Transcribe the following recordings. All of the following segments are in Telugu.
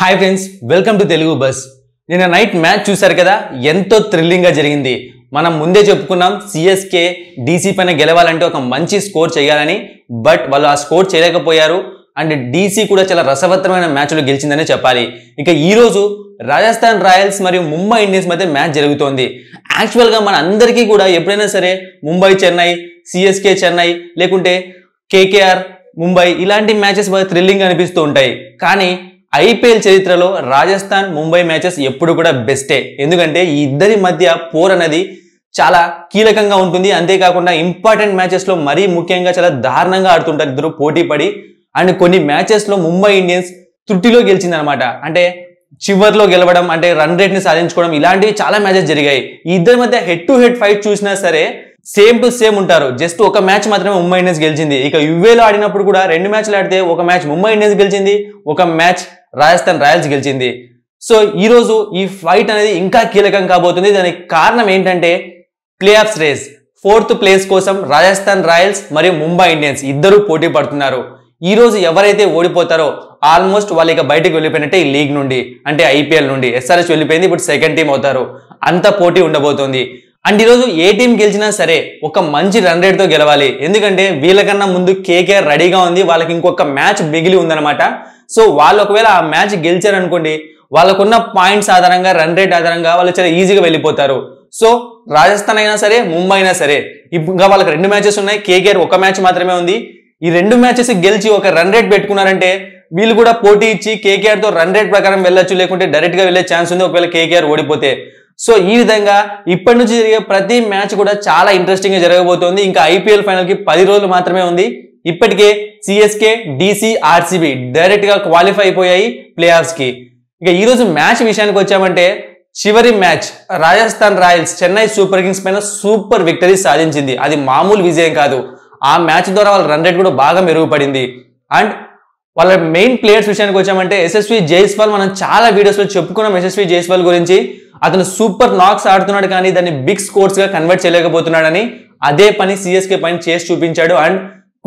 Hi friends welcome to Telugu buzz నిన్న నైట్ మ్యాచ్ చూశారు కదా ఎంతో థ్రిల్లింగ్గా జరిగింది. మనం ముందే చెప్పుకున్నాం సిఎస్కే డీసీ పైన గెలవాలంటే ఒక మంచి స్కోర్ చేయాలని బట్ వాళ్ళు ఆ స్కోర్ చేయలేకపోయారు. అండ్ డీసీ కూడా చాలా రసవత్తరమైన మ్యాచ్లో గెలిచిందనే చెప్పాలి. ఇక ఈరోజు రాజస్థాన్ రాయల్స్ మరియు ముంబై ఇండియన్స్ మధ్య మ్యాచ్ జరుగుతోంది. యాక్చువల్గా మన అందరికీ కూడా ఎప్పుడైనా సరే ముంబై చెన్నై సిఎస్కే చెన్నై లేకుంటే కేకేఆర్ ముంబై ఇలాంటి మ్యాచెస్ బాగా థ్రిల్లింగ్ అనిపిస్తూ ఉంటాయి. కానీ ఐపీఎల్ చరిత్రలో రాజస్థాన్ ముంబై మ్యాచెస్ ఎప్పుడు కూడా బెస్టే ఎందుకంటే ఈ ఇద్దరి మధ్య పోర్ అనేది చాలా కీలకంగా ఉంటుంది. అంతేకాకుండా ఇంపార్టెంట్ మ్యాచెస్లో మరీ ముఖ్యంగా చాలా దారుణంగా ఆడుతుంటారు ఇద్దరు పోటీ పడి అండ్ కొన్ని మ్యాచెస్లో ముంబై ఇండియన్స్ త్రుటిలో గెలిచిందనమాట. అంటే చివర్లో గెలవడం అంటే రన్ రేట్ని సాధించుకోవడం ఇలాంటివి చాలా మ్యాచెస్ జరిగాయి. ఇద్దరి మధ్య హెడ్ టు హెడ్ ఫైట్ చూసినా సరే సేమ్ టు సేమ్ ఉంటారు. జస్ట్ ఒక మ్యాచ్ మాత్రమే ముంబై ఇండియన్స్ గెలిచింది. ఇక యువేలో ఆడినప్పుడు కూడా రెండు మ్యాచ్లు ఆడితే ఒక మ్యాచ్ ముంబై ఇండియన్స్ గెలిచింది ఒక మ్యాచ్ రాజస్థాన్ రాయల్స్ గెలిచింది. సో ఈరోజు ఈ ఫైట్ అనేది ఇంకా కీలకం కాబోతుంది. దానికి కారణం ఏంటంటే playoffs race fourth place కోసం రాజస్థాన్ రాయల్స్ మరియు ముంబై ఇండియన్స్ ఇద్దరు పోటీ పడుతున్నారు. ఈ రోజు ఎవరైతే ఓడిపోతారో ఆల్మోస్ట్ వాళ్ళు ఇక బయటకు వెళ్ళిపోయినట్టే ఈ లీగ్ నుండి అంటే ఐపీఎల్ నుండి. ఎస్ఆర్ఎస్ వెళ్ళిపోయింది ఇప్పుడు సెకండ్ టీం అవుతారు. అంత పోటీ ఉండబోతోంది. అండ్ ఈరోజు ఏ టీం గెలిచినా సరే ఒక మంచి రన్ రేట్తో గెలవాలి. ఎందుకంటే వీళ్ళకన్నా ముందు కేకేఆర్ రెడీగా ఉంది. వాళ్ళకి ఇంకొక మ్యాచ్ మిగిలి ఉందన్నమాట. సో వాళ్ళు ఒకవేళ ఆ మ్యాచ్ గెలిచారనుకోండి వాళ్ళకున్న పాయింట్స్ ఆధారంగా రన్ రేట్ ఆధారంగా వాళ్ళు చాలా ఈజీగా వెళ్ళిపోతారు. సో రాజస్థాన్ అయినా సరే ముంబై అయినా సరే ఇంకా వాళ్ళకి రెండు మ్యాచెస్ ఉన్నాయి. కేకేఆర్ ఒక మ్యాచ్ మాత్రమే ఉంది. ఈ రెండు మ్యాచెస్ గెలిచి ఒక రన్ రేట్ పెట్టుకున్నారంటే వీళ్ళు కూడా పోటీ ఇచ్చి కేకేఆర్తో రన్ రేట్ ప్రకారం వెళ్ళొచ్చు లేకుంటే డైరెక్ట్గా వెళ్ళే ఛాన్స్ ఉంది ఒకవేళ కేకేఆర్ ఓడిపోతే. సో ఈ విధంగా ఇప్పటి నుంచి జరిగే ప్రతి మ్యాచ్ కూడా చాలా ఇంట్రెస్టింగ్గా జరగబోతోంది. ఇంకా ఐపీఎల్ ఫైనల్కి పది రోజులు మాత్రమే ఉంది. ఇప్పటికే సిఎస్కే డిసి ఆర్సీబీ డైరెక్ట్గా క్వాలిఫై అయిపోయాయి ప్లే ఆఫ్స్కి. ఇక ఈరోజు మ్యాచ్ విషయానికి వచ్చామంటే చివరి match Rajasthan Royals Chennai Super Kings పైన సూపర్ విక్టరీ సాధించింది. అది మామూలు విజయం కాదు. ఆ మ్యాచ్ ద్వారా వాళ్ళ రన్ రేట్ కూడా బాగా మెరుగుపడింది. అండ్ వాళ్ళ మెయిన్ ప్లేయర్స్ విషయానికి వచ్చామంటే యశస్వి జైస్వాల్ మనం చాలా వీడియోస్లో చెప్పుకున్నాం యశస్వి జైస్వాల్ గురించి. అతను సూపర్ నాక్స్ ఆడుతున్నాడు కానీ దాన్ని బిగ్ స్కోర్స్గా కన్వర్ట్ చేయలేకపోతున్నాడని అదే పని సిఎస్కే పని చేసి చూపించాడు. అండ్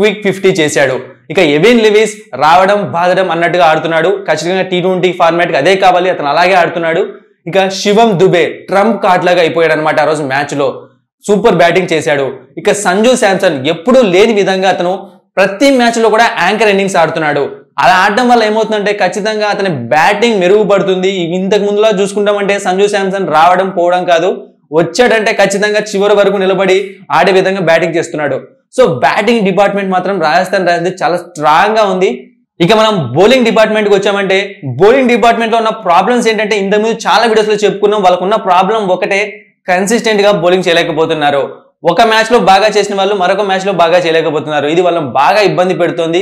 క్విక్ ఫిఫ్టీ చేశాడు. ఇక ఎవిన్ లివిస్ రావడం బాధడం అన్నట్టుగా ఆడుతున్నాడు. ఖచ్చితంగా టీ ట్వంటీ ఫార్మాట్ అదే కావాలి అతను అలాగే ఆడుతున్నాడు. ఇక శివం దుబే ట్రంప్ కార్డ్ లాగా అయిపోయాడు అనమాట ఆ రోజు మ్యాచ్లో. సూపర్ బ్యాటింగ్ చేశాడు. ఇక సంజు శాంసన్ ఎప్పుడూ లేని విధంగా అతను ప్రతి మ్యాచ్లో కూడా యాంకర్ ఇన్నింగ్స్ ఆడుతున్నాడు. అలా ఆడటం వల్ల ఏమవుతుందంటే ఖచ్చితంగా అతని బ్యాటింగ్ మెరుగుపడుతుంది. ఇంతకు ముందులా చూసుకుంటామంటే సంజు శాంసన్ రావడం పోవడం కాదు. వచ్చాడంటే ఖచ్చితంగా చివరి వరకు నిలబడి ఆడే విధంగా బ్యాటింగ్ చేస్తున్నాడు. సో బ్యాటింగ్ డిపార్ట్మెంట్ మాత్రం రాజస్థాన్ రాయల్స్ చాలా స్ట్రాంగ్గా ఉంది. ఇక మనం బౌలింగ్ డిపార్ట్మెంట్కి వచ్చామంటే బౌలింగ్ డిపార్ట్మెంట్లో ఉన్న ప్రాబ్లమ్స్ ఏంటంటే ఇంతకుముందు చాలా వీడియోస్లో చెప్పుకున్నాం వాళ్ళకున్న ప్రాబ్లం ఒకటే కన్సిస్టెంట్గా బౌలింగ్ చేయలేకపోతున్నారు. ఒక మ్యాచ్లో బాగా చేసిన వాళ్ళు మరొక మ్యాచ్లో బాగా చేయలేకపోతున్నారు. ఇది వాళ్ళని బాగా ఇబ్బంది పెడుతుంది.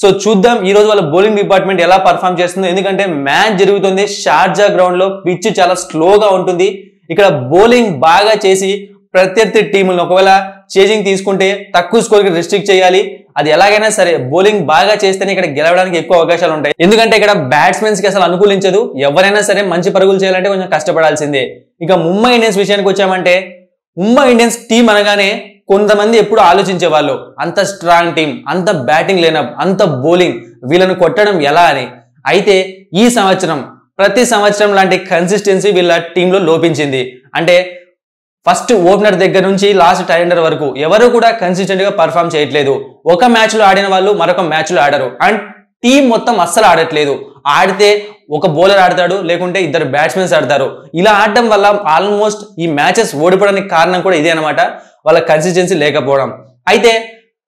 సో చూద్దాం ఈ రోజు వాళ్ళ బౌలింగ్ డిపార్ట్మెంట్ ఎలా పర్ఫామ్ చేస్తుందో. ఎందుకంటే మ్యాచ్ జరుగుతుంది షార్జా గ్రౌండ్లో పిచ్ చాలా స్లోగా ఉంటుంది. ఇక్కడ బౌలింగ్ బాగా చేసి ప్రత్యర్థి టీములను ఒకవేళ చేజింగ్ తీసుకుంటే తక్కువ స్కోర్కి రిస్ట్రిక్ట్ చేయాలి. అది ఎలాగైనా సరే బౌలింగ్ బాగా చేస్తేనే ఇక్కడ గెలవడానికి ఎక్కువ అవకాశాలు ఉంటాయి. ఎందుకంటే ఇక్కడ బ్యాట్స్మెన్స్కి అసలు అనుకూలించదు. ఎవరైనా సరే మంచి పరుగులు చేయాలంటే కొంచెం కష్టపడాల్సిందే. ఇక ముంబై ఇండియన్స్ విషయానికి వచ్చామంటే ముంబై ఇండియన్స్ టీం అనగానే కొంతమంది ఎప్పుడు ఆలోచించే వాళ్ళు అంత స్ట్రాంగ్ టీం అంత బ్యాటింగ్ లేనప్ అంత బౌలింగ్ వీళ్ళను కొట్టడం ఎలా అని. అయితే ఈ సంవత్సరం ప్రతి సంవత్సరం లాంటి కన్సిస్టెన్సీ వీళ్ళ టీంలో లోపించింది. అంటే ఫస్ట్ ఓపెనర్ దగ్గర నుంచి లాస్ట్ టైండర్ వరకు ఎవరు కూడా కన్సిస్టెంట్గా పర్ఫామ్ చేయట్లేదు. ఒక మ్యాచ్లో ఆడిన వాళ్ళు మరొక మ్యాచ్లో ఆడరు. అండ్ టీం మొత్తం అస్సలు ఆడట్లేదు. ఆడితే ఒక బౌలర్ ఆడతాడు లేకుంటే ఇద్దరు బ్యాట్స్మెన్స్ ఆడతారు. ఇలా ఆడటం వల్ల ఆల్మోస్ట్ ఈ మ్యాచెస్ ఓడిపోవడానికి కారణం కూడా ఇదే అనమాట వాళ్ళ కన్సిస్టెన్సీ లేకపోవడం. అయితే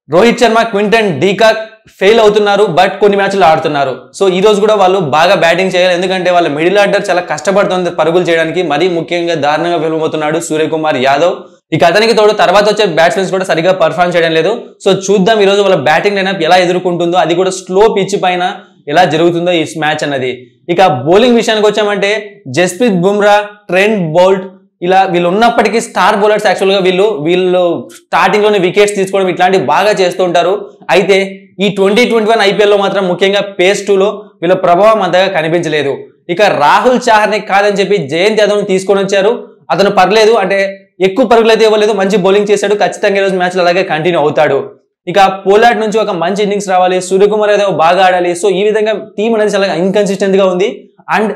Rohit Sharma Quinton de Kock fail అవుతున్నారు బట్ కొన్ని మ్యాచ్లు ఆడుతున్నారు. సో ఈ రోజు కూడా వాళ్ళు బాగా బ్యాటింగ్ చేయాలి. ఎందుకంటే వాళ్ళ మిడిల్ ఆర్డర్ చాలా కష్టపడుతుంది పరుగులు చేయడానికి. మరీ ముఖ్యంగా దారుణంగా విలువవుతున్నాడు సూర్యకుమార్ యాదవ్. ఇక అతనికి తోడు తర్వాత వచ్చే బ్యాట్స్మెన్స్ కూడా సరిగా పర్ఫామ్ చేయడం లేదు. సో చూద్దాం ఈ రోజు వాళ్ళ బ్యాటింగ్ లైనప్ ఎలా ఎదుర్కొంటుందో. అది కూడా స్లో పిచ్ పైన ఎలా జరుగుతుందో ఈ మ్యాచ్ అన్నది. ఇక బౌలింగ్ విషయానికి వచ్చామంటే జస్ప్రీత్ బుమ్రా ట్రెండ్ బౌల్ట్ ఇలా వీళ్ళు ఉన్నప్పటికీ స్టార్ బౌలర్స్ యాక్చువల్గా వీళ్ళు వీళ్ళు స్టార్టింగ్లోని వికెట్స్ తీసుకోవడం ఇట్లాంటివి బాగా చేస్తూ ఉంటారు. అయితే ఈ ట్వంటీ ట్వంటీ వన్ ఐపీఎల్లో మాత్రం ముఖ్యంగా పేస్ టూలో వీళ్ళ ప్రభావం అంతగా కనిపించలేదు. ఇక రాహుల్ చాహర్ని కాదని చెప్పి జయంత్ యాదవ్ని తీసుకొని వచ్చారు. అతను పర్లేదు అంటే ఎక్కువ పరుగులు అయితే ఇవ్వలేదు మంచి బౌలింగ్ చేశాడు. ఖచ్చితంగా ఈ రోజు అలాగే కంటిన్యూ అవుతాడు. ఇక పోలాడ్ నుంచి ఒక మంచి ఇన్నింగ్స్ రావాలి. సూర్యకుమార్ యాదవ్ బాగా ఆడాలి. సో ఈ విధంగా టీం అనేది చాలా ఇన్కన్సిస్టెంట్గా ఉంది. అండ్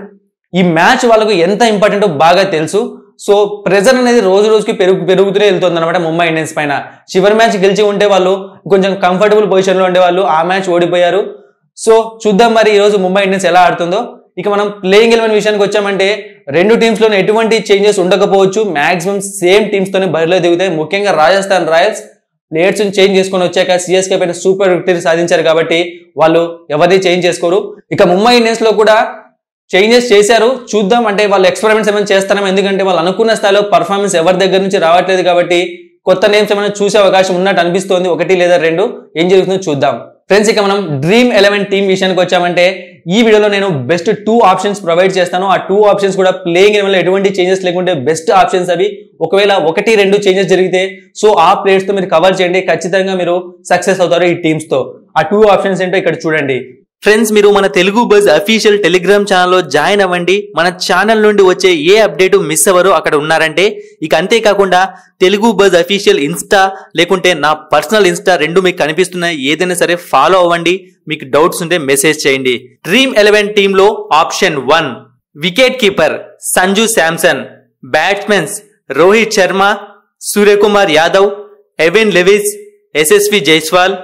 ఈ మ్యాచ్ వాళ్ళకు ఎంత ఇంపార్టెంటో బాగా తెలుసు. సో ప్రెజర్ అనేది రోజు రోజుకి పెరుగు పెరుగుతూనే వెళ్తుంది అనమాట ముంబై ఇండియన్స్ పైన. చివరి మ్యాచ్ గెలిచి ఉంటే వాళ్ళు కొంచెం కంఫర్టబుల్ పొజిషన్లో ఉండేవాళ్ళు ఆ మ్యాచ్ ఓడిపోయారు. సో చూద్దాం మరి ఈరోజు ముంబై ఇండియన్స్ ఎలా ఆడుతుందో. ఇక మనం ప్లేయింగ్ ఎలెవెన్ విషయానికి వచ్చామంటే రెండు టీమ్స్లోనే ఎటువంటి చేంజెస్ ఉండకపోవచ్చు. మాక్సిమం సేమ్ టీమ్స్తోనే బరిలో దిగుతాయి. ముఖ్యంగా రాజస్థాన్ రాయల్స్ ప్లేయర్స్ని చేంజ్ చేసుకొని వచ్చాక సిఎస్కే పైన సూపర్ విక్టరీ సాధించారు కాబట్టి వాళ్ళు ఎవరిని చేంజ్ చేసుకోరు. ఇక ముంబై ఇండియన్స్లో కూడా చేంజెస్ చేశారు. చూద్దాం. అంటే వాళ్ళు ఎక్స్పెరిమెంట్స్ ఏమైనా చేస్తారేమో. ఎందుకంటే వాళ్ళు అనుకున్న స్థాయిలో పర్ఫార్మెన్స్ ఎవరి దగ్గర నుంచి రావట్లేదు కాబట్టి కొత్త నేమ్స్ ఏమైనా చూసే అవకాశం ఉన్నట్టు అనిపిస్తోంది. ఒకటి లేదా రెండు. ఏం జరుగుతుందో చూద్దాం. ఫ్రెండ్స్ ఇక మనం డ్రీమ్ ఎలెవెన్ టీమ్ విషయానికి వచ్చామంటే ఈ వీడియోలో నేను బెస్ట్ టూ ఆప్షన్స్ ప్రొవైడ్ చేస్తాను. ఆ టూ ఆప్షన్స్ కూడా ప్లేయింగ్ ఎలెవెన్ ఎటువంటి చేంజెస్ లేకుంటే బెస్ట్ ఆప్షన్స్ అవి. ఒకవేళ ఒకటి రెండు చేంజెస్ జరిగితే సో ఆ ప్లేయర్స్తో మీరు కవర్ చేయండి. ఖచ్చితంగా మీరు సక్సెస్ అవుతారు ఈ టీమ్స్తో ఆ టూ ఆప్షన్స్ ఏంటో ఇక్కడ చూడండి. ఫ్రెండ్స్ మీరు మన తెలుగు బజ్ అఫీషియల్ టెలిగ్రామ్ ఛానల్లో జాయిన్ అవ్వండి. మన ఛానల్ నుండి వచ్చే ఏ అప్డేటు మిస్ అవ్వరు అక్కడ ఉన్నారంటే ఇక అంతేకాకుండా తెలుగు బజ్ అఫీషియల్ ఇన్స్టా లేకుంటే నా పర్సనల్ ఇన్స్టా రెండు మీకు కనిపిస్తున్నాయి. ఏదైనా సరే ఫాలో అవ్వండి. మీకు డౌట్స్ ఉంటే మెసేజ్ చేయండి. డ్రీమ్ ఎలెవెన్ టీంలో option one wicket keeper Sanju Samson batsmens Rohit Sharma Suryakumar Yadav Evin Lewis Yashasvi Jaiswal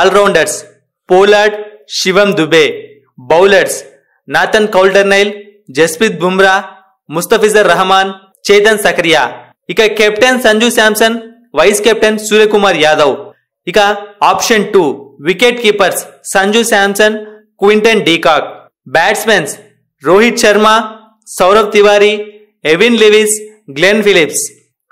allrounders Pollard Shivam Dube bowlers Nathan Coulter Nile Jasprit Bumrah Mustafizur Rahman Chetan Sakariya. ఇక captain Sanju Samson vice captain Suryakumar Yadav. ఇక option two wicket keepers Sanju Samson Quinton de Kock. Batsmens Rohit Sharma Saurabh Tiwary Evin Lewis Glenn Phillips.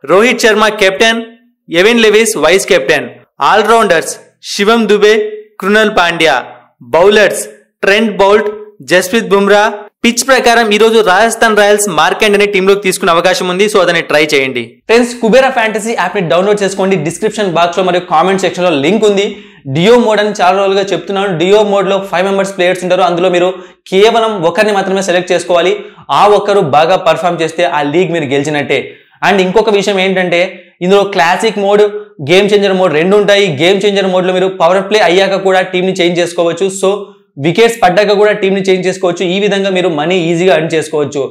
Rohit Sharma captain Evin Lewis vice captain. Allrounders Shivam Dube Krunal Pandya. Bowlers Trent Boult Jasprit Bumrah. Pitch ప్రకారం ఈ రోజు రాజస్థాన్ రాయల్స్ మార్కెండ్ అనే టీంలోకి తీసుకునే అవకాశం ఉంది సో అదని ట్రై చేయండి. ఫ్రెండ్స్ కుబేరా ఫ్యాంటసీ యాప్ని డౌన్లోడ్ చేసుకోండి. డిస్క్రిప్షన్ బాక్స్లో మరియు కామెంట్ సెక్షన్లో లింక్ ఉంది. డియో మోడ్ అని చాలా రోజులుగా చెప్తున్నాను. డియో మోడ్లో ఫైవ్ మెంబర్స్ ప్లేయర్స్ ఉంటారు. అందులో మీరు కేవలం ఒకరిని మాత్రమే సెలెక్ట్ చేసుకోవాలి. ఆ ఒక్కరు బాగా పర్ఫామ్ చేస్తే ఆ లీగ్ మీరు గెలిచినట్టే. అండ్ ఇంకొక విషయం ఏంటంటే ఇందులో classic mode game changer mode రెండు ఉంటాయి. గేమ్ చేంజర్ మోడ్లో మీరు పవర్ ప్లే అయ్యాక కూడా టీమ్ని చేంజ్ చేసుకోవచ్చు. సో వికెట్స్ పడ్డాక కూడా టీమ్ని చేంజ్ చేసుకోవచ్చు. ఈ విధంగా మీరు మనీ ఈజీగా అర్న్ చేసుకోవచ్చు.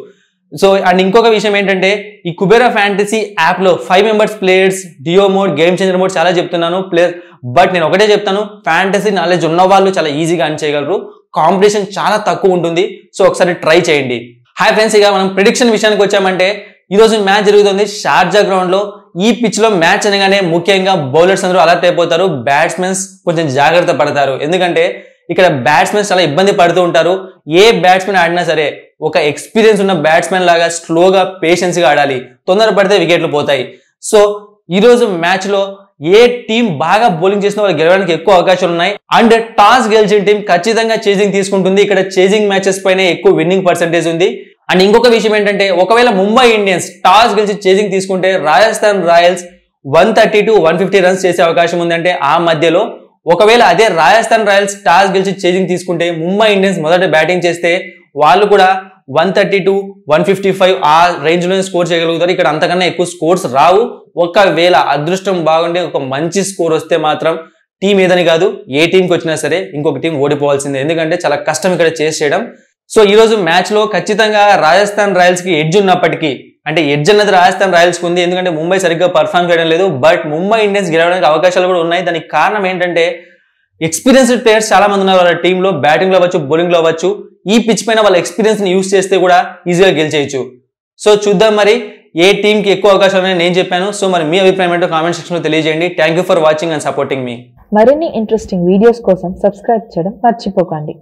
సో అండ్ ఇంకొక విషయం ఏంటంటే ఈ కుబేరా ఫ్యాంటసీ యాప్లో five members players duo mode game changer mode చాలా చెప్తున్నాను. ప్లేయర్ బట్ నేను ఒకటే చెప్తాను ఫ్యాంటసీ నాలెడ్జ్ ఉన్న వాళ్ళు చాలా ఈజీగా అర్న్ చేయగలరు. కాంపిటీషన్ చాలా తక్కువ ఉంటుంది. సో ఒకసారి ట్రై చేయండి. హాయ్ ఫ్రెండ్స్ ఇక మనం ప్రిడిక్షన్ విషయానికి వచ్చామంటే ఈ రోజు మ్యాచ్ జరుగుతుంది. షార్జా గ్రౌండ్లో ఈ పిచ్లో మ్యాచ్ అనగానే ముఖ్యంగా బౌలర్స్ అందరూ అలర్ట్ అయిపోతారు. బ్యాట్స్మెన్స్ కొంచెం జాగ్రత్త పడతారు. ఎందుకంటే ఇక్కడ బ్యాట్స్మెన్స్ చాలా ఇబ్బంది పడుతూ ఉంటారు. ఏ బ్యాట్స్మెన్ ఆడినా సరే ఒక ఎక్స్పీరియన్స్ ఉన్న బ్యాట్స్మెన్ లాగా స్లోగా పేషెన్స్గా ఆడాలి. తొందర పడితే వికెట్లు పోతాయి. సో ఈ రోజు ఏ టీం బాగా బౌలింగ్ చేసిన వాళ్ళు గెలవడానికి ఎక్కువ అవకాశాలు ఉన్నాయి. అండ్ టాస్ గెలిచిన టీం ఖచ్చితంగా చేజింగ్ తీసుకుంటుంది. ఇక్కడ చేజింగ్ మ్యాచెస్ పైన ఎక్కువ విన్నింగ్ పర్సెంటేజ్ ఉంది. అండ్ ఇంకొక విషయం ఏంటంటే ఒకవేళ ముంబై ఇండియన్స్ టాస్ గెలిచి చేసింగ్ తీసుకుంటే Rajasthan Royals one thirty to one fifty runs చేసే అవకాశం ఉందంటే ఆ మధ్యలో ఒకవేళ అదే రాజస్థాన్ రాయల్స్ టాస్ గెలిచి చేజింగ్ తీసుకుంటే ముంబై ఇండియన్స్ మొదట బ్యాటింగ్ చేస్తే వాళ్ళు కూడా one thirty to one fifty five ఆ రేంజ్లోనే స్కోర్ చేయగలుగుతారు. ఇక్కడ అంతకన్నా ఎక్కువ స్కోర్స్ రావు. ఒకవేళ అదృష్టం బాగుండే ఒక మంచి స్కోర్ వస్తే మాత్రం టీం ఏదని కాదు ఏ టీంకి వచ్చినా సరే ఇంకొక టీం ఓడిపోవాల్సిందే. ఎందుకంటే చాలా కష్టం ఇక్కడ చేసేయడం చేయడం. సో ఈ రోజు ఖచ్చితంగా రాజస్థాన్ రాయల్స్కి ఎడ్జ్ ఉన్నప్పటికీ అంటే ఎడ్జ్ అన్నది రాజస్థాన్ రాయల్స్కి ఉంది ఎందుకంటే ముంబై సరిగ్గా పర్ఫామ్ చేయడం లేదు బట్ ముంబై ఇండియన్స్ గెలవడానికి అవకాశాలు కూడా ఉన్నాయి. దానికి కారణం ఏంటంటే ఎక్స్పీరియన్స్డ్ ప్లేయర్స్ చాలా మంది ఉన్నారు వాళ్ళ టీంలో బ్యాటింగ్లో అవ్వచ్చు బౌలింగ్లో అవ్వచ్చు. ఈ పిచ్ పైన వాళ్ళ ఎక్స్పీరియన్స్ని యూజ్ యూస్ చేస్తే కూడా ఈజీగా గెలిచేయచ్చు. సో చూద్దాం మరి ఏ టీంకి ఎక్కువ అవకాశాలు ఉన్నాయని నేను చెప్పాను. సో మరి మీ అభిప్రాయం ఏంటో కామెంట్ సెక్షన్లో తెలియజేయండి. Thank you for watching and supporting మీ మరిన్ని ఇంట్రెస్టింగ్ వీడియోస్ కోసం సబ్స్క్రైబ్ చేయడం మర్చిపోకండి.